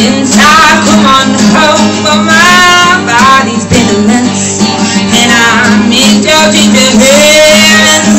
Since I come on home, but my body's been a mess And I'm in the heaven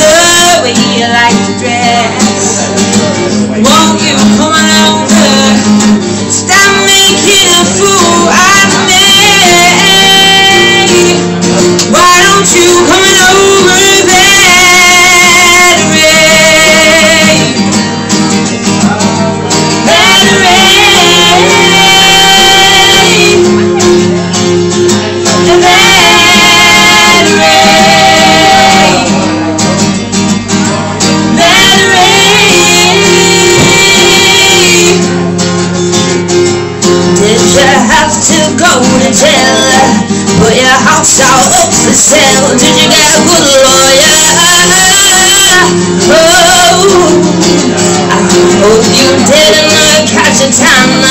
jail? Put your house all up for sale. Did you get a good lawyer? Oh, I hope you didn't catch a tan.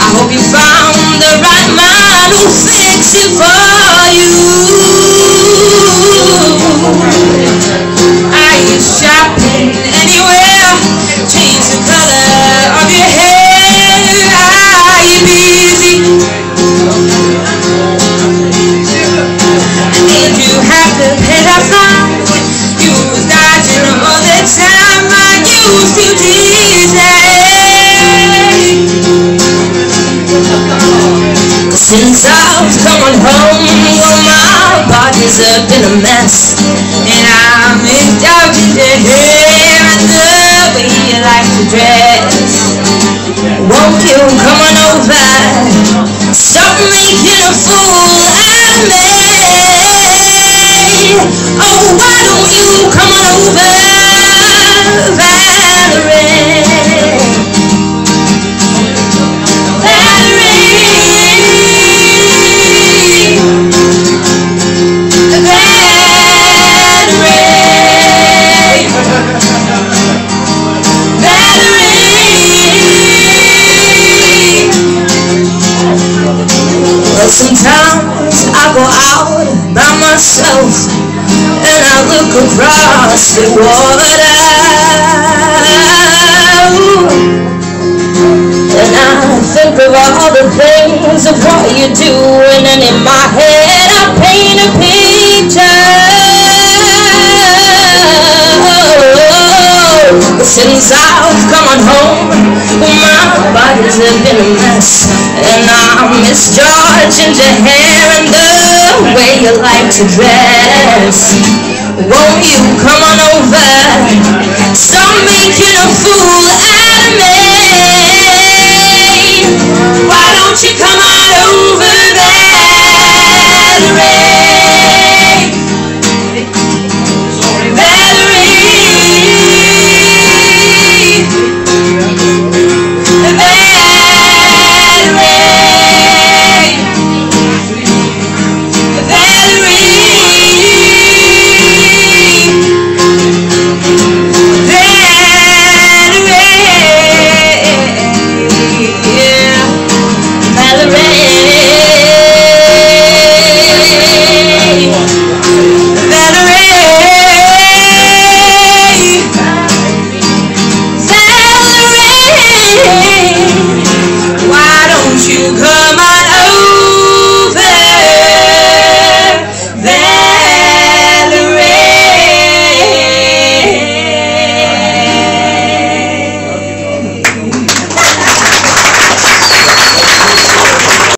I hope you found the right man who'll fix it for you. Time. I used to tease Since I've come home, well, my body's up in a mess. And I miss your ginger hair and the way you like to dress. Won't you come on over? Stop look across the water. And I think of all the things of what you're doing, and in my head I paint a picture. But since I've come on home, my body's been a mess, and I miss your ginger hair and the way you like to dress. Won't you come on over? Stop making a fool